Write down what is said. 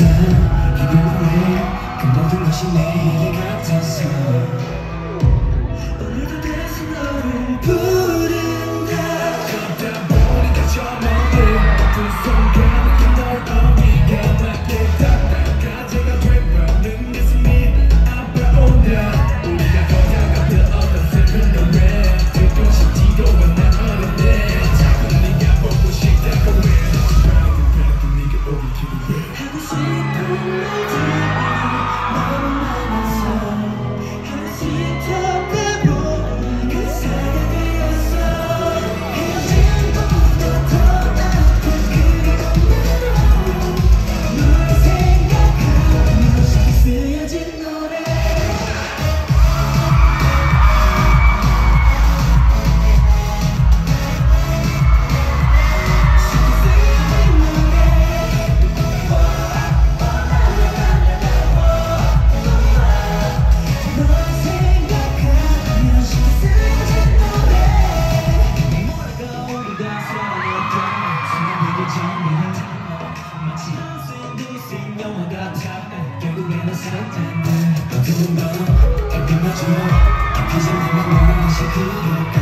inside you. 영화 같아 결국에는 살았던 너 두근거려 깊이 맞으며 깊이 잠드는 너 다시 그럴까